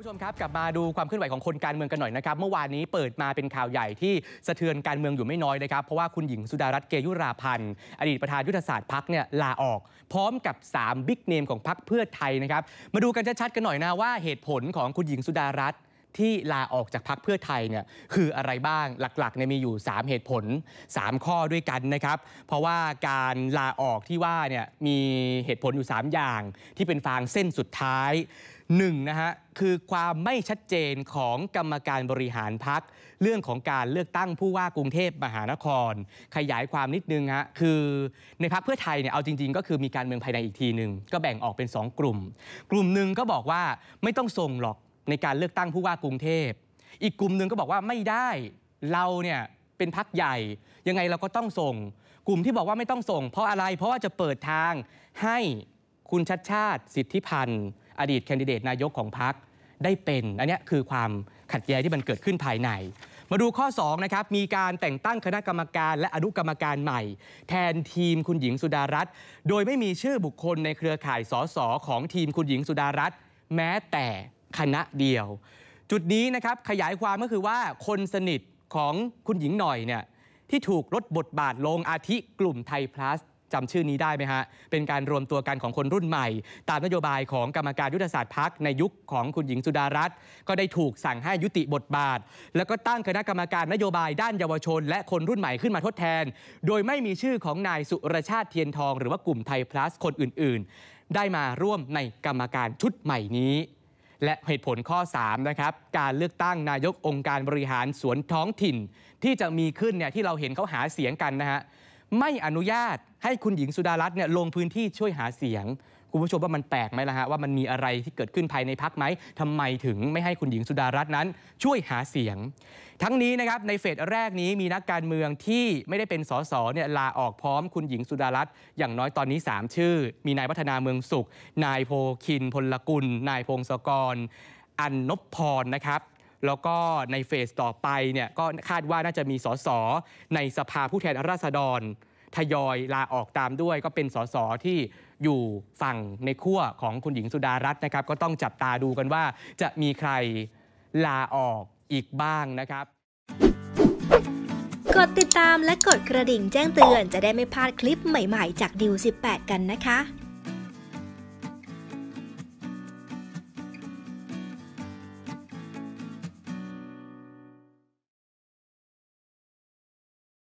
ผู้ชมครับกลับมาดูความเคลื่อนไหวของคนการเมืองกันหน่อยนะครับ เมื่อวานนี้เปิดมาเป็นข่าวใหญ่ที่สะเทือนการเมืองอยู่ไม่น้อยนะครับ เพราะว่าคุณหญิงสุดารัตน์เกยุราพันธ์อดีตประธานยุทธศาสตร์พักเนี่ยลาออก พร้อมกับ 3 บิ๊กเนมของพักเพื่อไทยนะครับ มาดูกันชัดๆกันหน่อยนะว่าเหตุผลของคุณหญิงสุดารัตน์ ที่ลาออกจากพักเพื่อไทยเนี่ยคืออะไรบ้างหลักๆเนี่ยมีอยู่ 3 เหตุผล 3 ข้อด้วยกันนะครับ เพราะว่าการลาออกที่ว่าเนี่ยมีเหตุผลอยู่ 3 อย่างที่เป็นฟางเส้นสุดท้ายหนึ่งนะฮะคือความไม่ชัดเจนของกรรมการบริหารพัก เรื่องของการเลือกตั้งผู้ว่ากรุงเทพมหานคร ขยายความนิดนึงฮะคือในพักเพื่อไทยเนี่ยเอาจริง ๆ ก็คือมีการเมืองภายในอีกทีหนึ่งก็แบ่งออกเป็น 2 กลุ่ม กลุ่มหนึ่งก็บอกว่าไม่ต้องส่งหรอก ในการเลือกตั้งผู้ว่ากรุงเทพ อีกกลุ่มหนึ่งก็บอกว่าไม่ได้เราเนี่ยเป็นพักใหญ่ ยังไงเราก็ต้องส่ง กลุ่มที่บอกว่าไม่ต้องส่ง เพราะอะไรเพราะว่าจะเปิดทางให้คุณชัดชาติ สิทธิพันธ์ อดีตแคนดิเดตนายกของพักได้เป็นอันนี้คือความขัดแย้งที่มันเกิดขึ้นภายใน มาดูข้อ2นะครับมีการแต่งตั้งคณะกรรมการและอนุกรรมการใหม่ แทนทีมคุณหญิงสุดารัตน์โดยไม่มีชื่อบุคคลในเครือข่ายสสของทีมคุณหญิงสุดารัตน์แม้แต่ คณะเดียว จุดนี้นะครับขยายความก็คือว่าคนสนิทของคุณหญิงหน่อยเนี่ยที่ถูกลดบทบาทลงอาทิกลุ่มไทยพลัสจำชื่อนี้ได้ไหมฮะ เป็นการรวมตัวกันของคนรุ่นใหม่ ตามนโยบายของกรรมการยุทธศาสตร์พักในยุคของคุณหญิงสุดารัตน์ก็ได้ถูกสั่งให้ยุติบทบาท แล้วก็ตั้งคณะกรรมการนโยบายด้านเยาวชน และคนรุ่นใหม่ขึ้นมาทดแทน โดยไม่มีชื่อของนายสุรชาติเทียนทอง หรือว่ากลุ่มไทยพลัสคนอื่น ๆ ได้มาร่วมในกรรมการชุดใหม่นี้ และเหตุผลข้อ3นะครับการเลือกตั้งนายกองค์การบริหารสวนท้องถิ่น ที่จะมีขึ้นเนี่ยที่เราเห็นเขาหาเสียงกันนะฮะไม่อนุญาตให้คุณหญิงสุดารัตน์เนี่ยลงพื้นที่ช่วยหาเสียง คุณผู้ชมว่ามันแปลกไหมล่ะฮะว่ามันมีอะไรที่เกิดขึ้นภายในพักไหมทำไมถึงไม่ให้คุณหญิงสุดารัตน์นั้น ช่วยหาเสียง ทั้งนี้นะครับในเฟสแรกนี้มีนักการเมืองที่ไม่ได้เป็นสสเนี่ยลาออกพร้อมคุณหญิงสุดารัตน์อย่างน้อยตอนนี้ 3 ชื่อ มีนายวัฒนาเมืองสุข นายโพคินพลกุล นายพงศกร อันนพพรนะครับแล้วก็ในเฟสต่อไปเนี่ยก็คาดว่าน่าจะมีสสในสภาผู้แทนราษฎร ทยอยลาออกตามด้วย ก็เป็นสสที่อยู่ฝั่งในขั้วของคุณหญิงสุดารัตน์นะครับ ก็ต้องจับตาดูกันว่าจะมีใครลาออกอีกบ้างนะครับ กดติดตามและกดกระดิ่งแจ้งเตือนจะได้ไม่พลาดคลิปใหม่ๆ จากดิว18 กันนะคะ